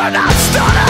We're not starting